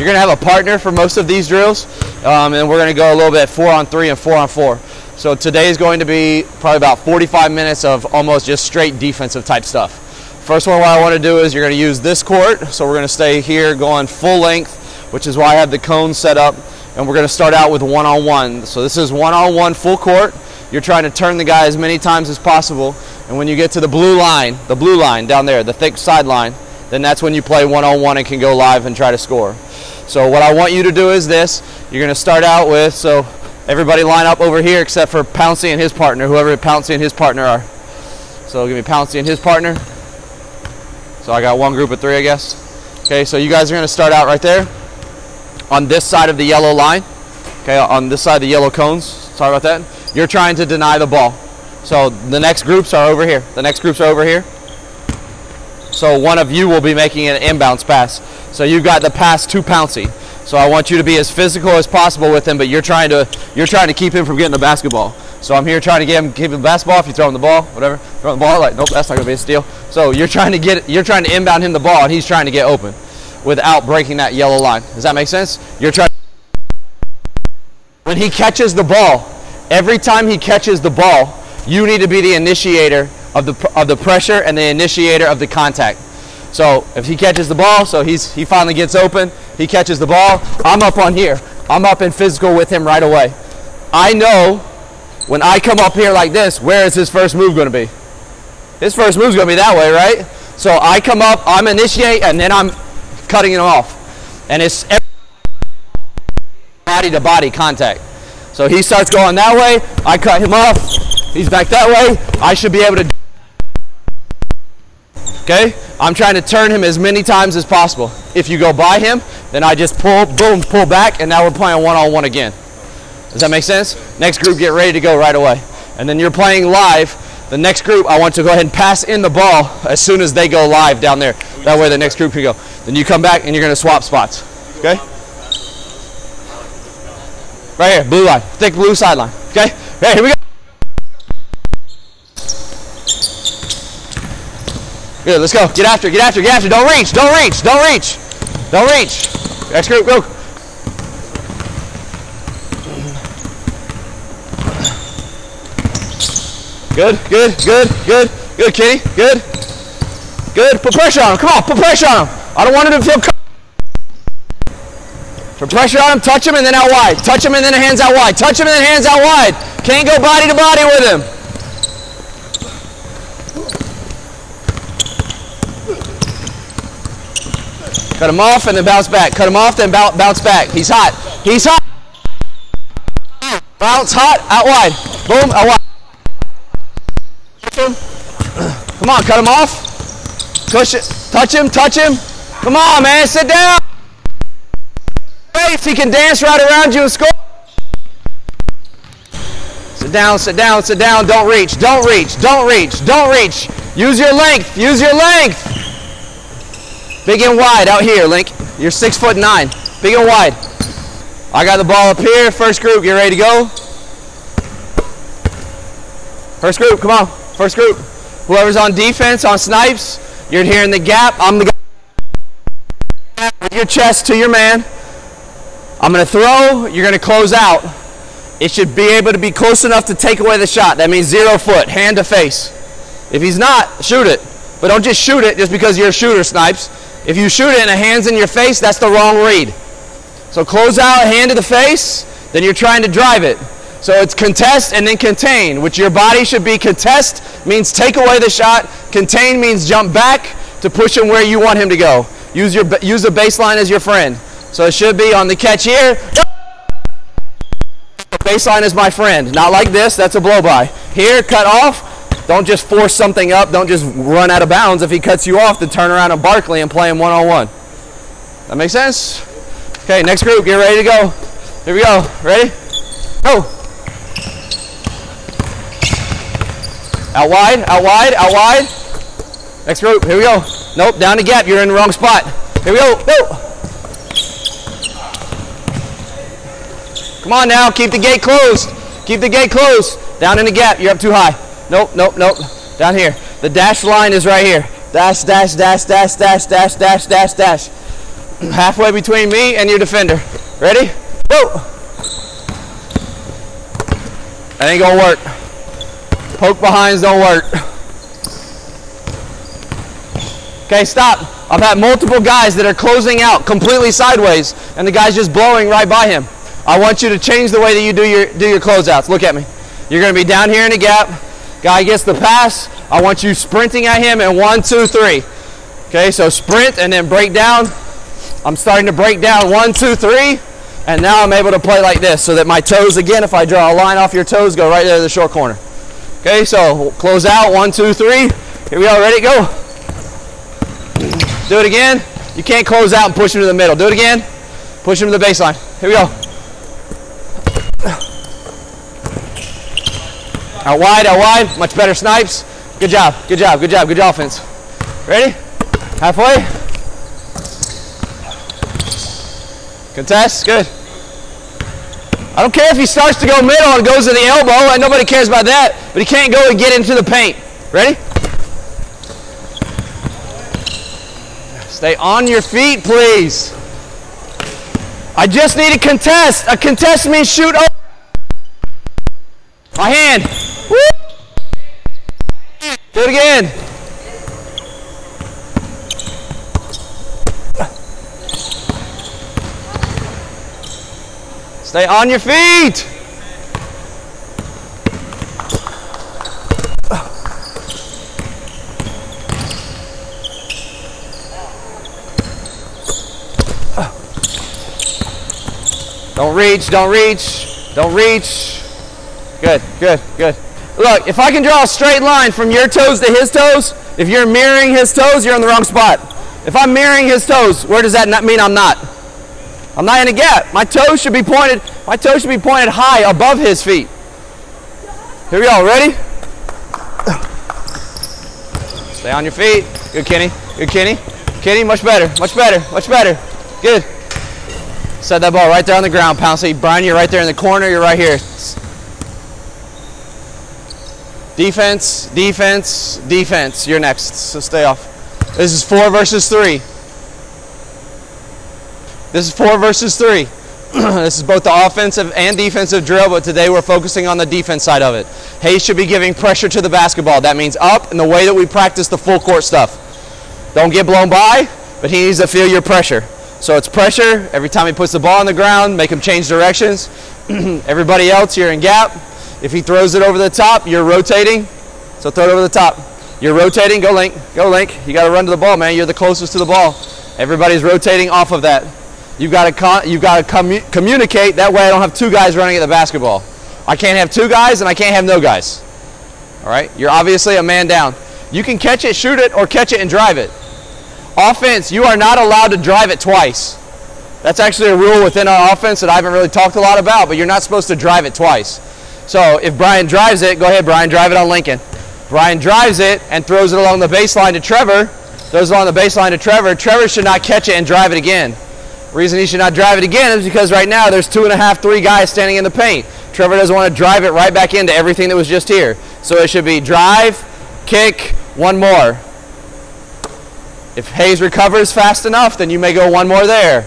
You're gonna have a partner for most of these drills, um, and we're gonna go a little bit four on three and four on four. So today is going to be probably about 45 minutes of almost just straight defensive type stuff. First one, what I want to do is you're going to use this court. So we're going to stay here going full length, which is why I have the cone set up. And we're going to start out with one-on-one. So this is one-on-one full court. You're trying to turn the guy as many times as possible. And when you get to the blue line, the blue line down there, the thick sideline, then that's when you play one-on-one and can go live and try to score. So what I want you to do is this. You're going to start out with, so Everybody line up over here except for Pouncy and his partner, whoever Pouncy and his partner are. So give me Pouncy and his partner. So I got one group of three, I guess. Okay, so you guys are going to start out right there on this side of the yellow line. Okay, on this side of the yellow cones. Sorry about that. You're trying to deny the ball. So the next groups are over here. The next groups are over here. So one of you will be making an inbounds pass. So you've got the pass to Pouncy. So I want you to be as physical as possible with him, but you're trying to you're trying to keep him from getting the basketball. So I'm here trying to get him keep the basketball. If you throw him the ball, whatever, throw the ball, like nope, that's not gonna be a steal. So you're trying to get you're trying to inbound him the ball, and he's trying to get open without breaking that yellow line. Does that make sense? You're trying. When he catches the ball, every time he catches the ball, you need to be the initiator of the of the pressure and the initiator of the contact. So if he catches the ball, so he's he finally gets open, he catches the ball, I'm up on here. I'm up in physical with him right away. I know when I come up here like this, where is his first move going to be? His first move is going to be that way, right? So I come up, I'm initiate, and then I'm cutting him off. And it's body to body contact. So he starts going that way, I cut him off, he's back that way, I should be able to Okay? I'm trying to turn him as many times as possible. If you go by him, then I just pull, boom, pull back, and now we're playing one-on-one again. Does that make sense? Next group, get ready to go right away. And then you're playing live. The next group, I want to go ahead and pass in the ball as soon as they go live down there. That way the next group can go. Then you come back and you're going to swap spots. Okay? Right here, blue line. Thick blue sideline. Okay? Right, here we go. Good, let's go. Get after, get after, get after. Don't reach, don't reach, don't reach. Don't reach. Next group, go. Good, good, good, good, good, Kitty. Good. Good. Put pressure on him. Come on, put pressure on him. I don't want him to feel Put pressure on him, touch him, and then out wide. Touch him, and then hands out wide. Touch him, and then hands out wide. Can't go body to body with him. Cut him off and then bounce back. Cut him off, then bounce back. He's hot. He's hot. Bounce hot, out wide. Boom, out wide. Come on, cut him off. Push it. Touch him, touch him. Come on, man, sit down. If he can dance right around you and score. Sit down, sit down, sit down. Don't reach, don't reach, don't reach, don't reach. Use your length, use your length. Big and wide out here, Link. You're six foot nine. Big and wide. I got the ball up here. First group, get ready to go. First group, come on. First group. Whoever's on defense, on snipes, you're here in the gap. I'm the guy with your chest to your man. I'm going to throw. You're going to close out. It should be able to be close enough to take away the shot. That means zero foot, hand to face. If he's not, shoot it. But don't just shoot it just because you're a shooter, Snipes. If you shoot it and a hand's in your face, that's the wrong read. So close out, a hand to the face, then you're trying to drive it. So it's contest and then contain, which your body should be contest means take away the shot, contain means jump back to push him where you want him to go. Use your use the baseline as your friend. So it should be on the catch here. Baseline is my friend. Not like this, that's a blow by. Here, cut off, don't just force something up. Don't just run out of bounds. If he cuts you off, to turn around on Barkley and play him one-on-one. That makes sense? Okay, next group, get ready to go. Here we go. Ready? Go. Out wide, out wide, out wide. Next group, here we go. Nope, down the gap. You're in the wrong spot. Here we go. Go. Come on now, keep the gate closed. Keep the gate closed. Down in the gap, you're up too high. Nope, nope, nope. Down here. The dash line is right here. Dash, dash, dash, dash, dash, dash, dash, dash, dash. halfway between me and your defender. Ready? Go! That ain't gonna work. Poke behinds don't work. Okay, stop. I've had multiple guys that are closing out completely sideways and the guy's just blowing right by him. I want you to change the way that you do your, do your closeouts. Look at me. You're gonna be down here in the gap. Guy gets the pass. I want you sprinting at him and one, two, three. Okay, so sprint and then break down. I'm starting to break down one, two, three. And now I'm able to play like this so that my toes, again, if I draw a line off your toes, go right there to the short corner. Okay, so close out, one, two, three. Here we go, ready, go. Do it again. You can't close out and push him to the middle. Do it again. Push him to the baseline. Here we go. Out wide, out wide. Much better snipes. Good job, good job, good job, good offense. Ready? Halfway. Contest, good. I don't care if he starts to go middle and goes to the elbow, and nobody cares about that, but he can't go and get into the paint. Ready? Stay on your feet, please. I just need a contest. A contest means shoot over. My hand. Do it again. Stay on your feet. Don't reach, don't reach, don't reach. Good, good, good. Look, if I can draw a straight line from your toes to his toes, if you're mirroring his toes, you're in the wrong spot. If I'm mirroring his toes, where does that not mean I'm not? I'm not in a gap. My toes should be pointed, my toes should be pointed high above his feet. Here we go, ready? Stay on your feet. Good, Kenny. Good, Kenny. Kenny, much better, much better, much better. Good. Set that ball right there on the ground, pound. Brian, you're right there in the corner. You're right here. Defense, defense, defense. You're next, so stay off. This is four versus three. This is four versus three. this is both the offensive and defensive drill, but today we're focusing on the defense side of it. Hayes should be giving pressure to the basketball. That means up in the way that we practice the full court stuff. Don't get blown by, but he needs to feel your pressure. So it's pressure. Every time he puts the ball on the ground, make him change directions. Everybody else, you're in gap. If he throws it over the top, you're rotating. So throw it over the top. You're rotating, go link, go link. You got to run to the ball, man. You're the closest to the ball. Everybody's rotating off of that. You've got to you've got to commu communicate. That way, I don't have two guys running at the basketball. I can't have two guys, and I can't have no guys. All right. You're obviously a man down. You can catch it, shoot it, or catch it and drive it. Offense, you are not allowed to drive it twice. That's actually a rule within our offense that I haven't really talked a lot about, but you're not supposed to drive it twice. So if Brian drives it, go ahead, Brian, drive it on Lincoln. Brian drives it and throws it along the baseline to Trevor, throws it along the baseline to Trevor. Trevor should not catch it and drive it again. reason he should not drive it again is because right now there's two and a half, three guys standing in the paint. Trevor doesn't want to drive it right back into everything that was just here. So it should be drive, kick, one more. If Hayes recovers fast enough, then you may go one more there.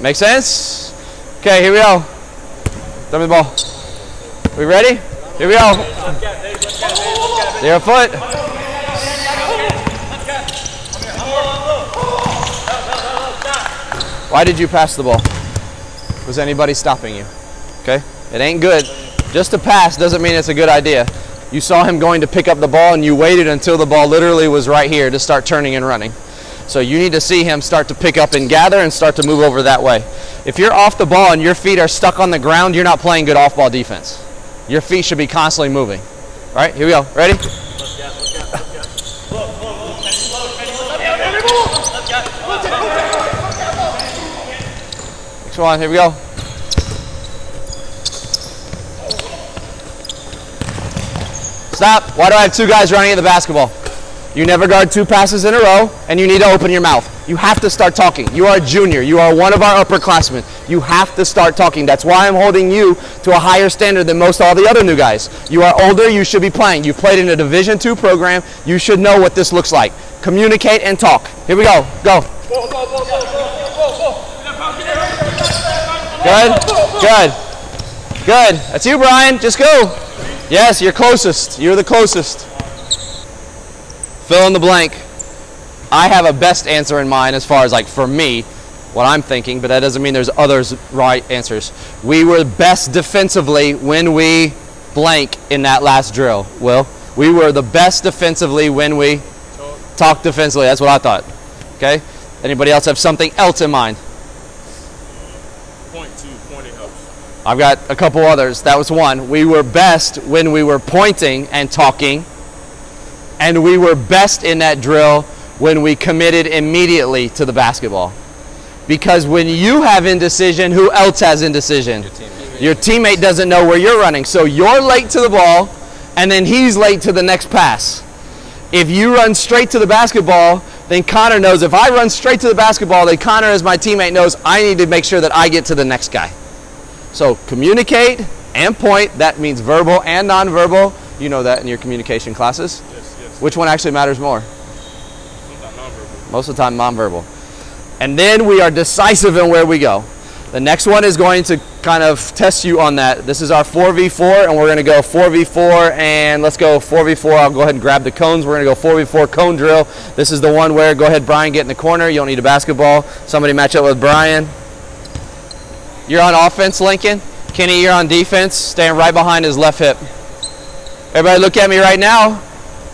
Make sense? Okay, here we go. Throw the ball. We ready? Here we go. A foot. Why did you pass the ball? Was anybody stopping you? Okay? It ain't good. Just to pass doesn't mean it's a good idea. You saw him going to pick up the ball and you waited until the ball literally was right here to start turning and running. So you need to see him start to pick up and gather and start to move over that way. If you're off the ball and your feet are stuck on the ground, you're not playing good off ball defense. Your feet should be constantly moving. All right, here we go. Ready? Next one, here we go. Stop. Why do I have two guys running at the basketball? You never guard two passes in a row, and you need to open your mouth. You have to start talking. You are a junior. You are one of our upperclassmen. You have to start talking. That's why I'm holding you to a higher standard than most all the other new guys. You are older. You should be playing. You've played in a Division two program. You should know what this looks like. Communicate and talk. Here we go. Go. Good. Good. Good. That's you, Brian. Just go. Yes, you're closest. You're the closest. Fill in the blank. I have a best answer in mind as far as like for me, what I'm thinking, but that doesn't mean there's others right answers. We were best defensively when we blank in that last drill. Will we were the best defensively when we talk defensively. That's what I thought. Okay. Anybody else have something else in mind? Point two, pointing helps. I've got a couple others. That was one. We were best when we were pointing and talking. And we were best in that drill when we committed immediately to the basketball. Because when you have indecision, who else has indecision? Your teammate. Your teammate doesn't know where you're running. So you're late to the ball, and then he's late to the next pass. If you run straight to the basketball, then Connor knows if I run straight to the basketball, then Connor, as my teammate, knows I need to make sure that I get to the next guy. So communicate and point. That means verbal and nonverbal. You know that in your communication classes. Yes. Which one actually matters more? Nonverbal. Most of the time, nonverbal. And then we are decisive in where we go. The next one is going to kind of test you on that. This is our 4v4, and we're going to go 4v4, and let's go 4v4. I'll go ahead and grab the cones. We're going to go 4v4 cone drill. This is the one where, go ahead, Brian, get in the corner. You don't need a basketball. Somebody match up with Brian. You're on offense, Lincoln. Kenny, you're on defense. Stand right behind his left hip. Everybody look at me right now.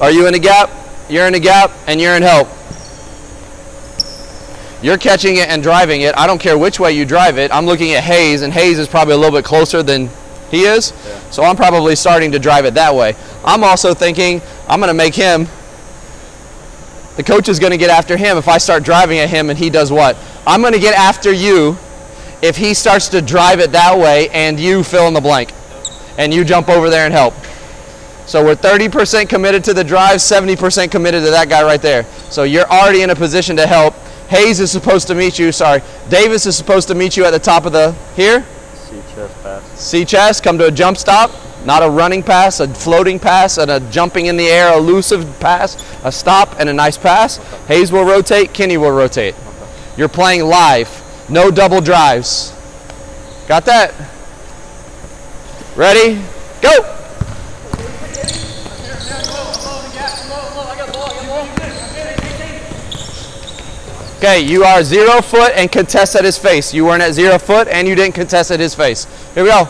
Are you in the gap? You're in the gap, and you're in help. You're catching it and driving it. I don't care which way you drive it. I'm looking at Hayes, and Hayes is probably a little bit closer than he is. Yeah. So I'm probably starting to drive it that way. I'm also thinking I'm going to make him, the coach is going to get after him if I start driving at him and he does what? I'm going to get after you if he starts to drive it that way and you fill in the blank and you jump over there and help. So we're 30% committed to the drive, 70% committed to that guy right there. So you're already in a position to help. Hayes is supposed to meet you, sorry. Davis is supposed to meet you at the top of the, here. C chest pass. C chest, come to a jump stop, not a running pass, a floating pass, and a jumping in the air, elusive pass, a stop, and a nice pass. Hayes will rotate, Kenny will rotate. You're playing live, no double drives. Got that? Ready? Go! Okay, you are zero foot and contest at his face. You weren't at zero foot and you didn't contest at his face. Here we go.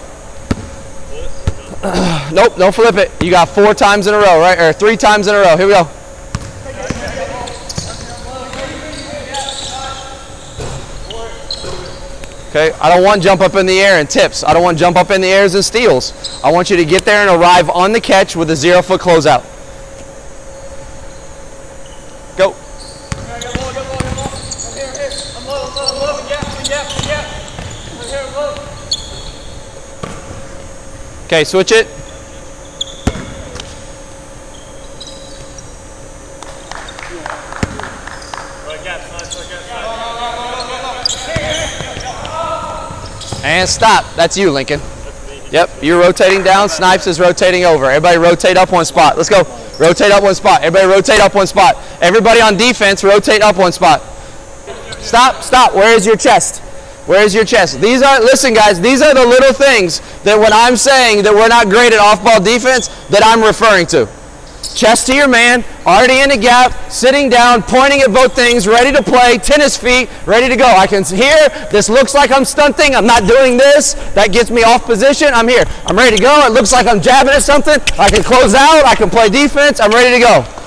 nope, don't flip it. You got four times in a row, right? Or three times in a row. Here we go. Okay, I don't want jump up in the air and tips. I don't want jump up in the airs and steals. I want you to get there and arrive on the catch with a zero foot closeout. Go. Okay, switch it. And stop. That's you, Lincoln. Yep, you're rotating down. Snipes is rotating over. Everybody rotate up one spot. Let's go. Rotate up one spot. Everybody rotate up one spot. Everybody on defense, rotate up one spot. Stop, stop. Where is your chest? Where is your chest? These are, listen guys, these are the little things that when I'm saying that we're not great at off-ball defense, that I'm referring to. Chest to your man, already in the gap, sitting down, pointing at both things, ready to play, tennis feet, ready to go. I can hear, this looks like I'm stunting, I'm not doing this, that gets me off position, I'm here. I'm ready to go, it looks like I'm jabbing at something, I can close out, I can play defense, I'm ready to go.